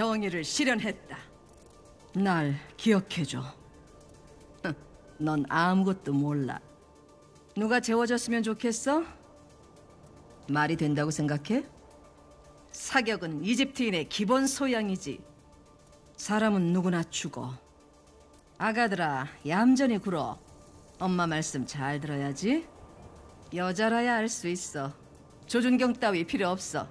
정의를 실현했다. 날 기억해줘. 넌 아무것도 몰라. 누가 재워줬으면 좋겠어? 말이 된다고 생각해? 사격은 이집트인의 기본 소양이지. 사람은 누구나 죽어. 아가들아, 얌전히 굴어. 엄마 말씀 잘 들어야지. 여자라야 알 수 있어. 조준경 따위 필요 없어.